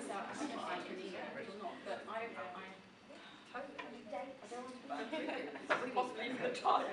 was out, I don't I I, I, totally, I don't want to possibly even the time.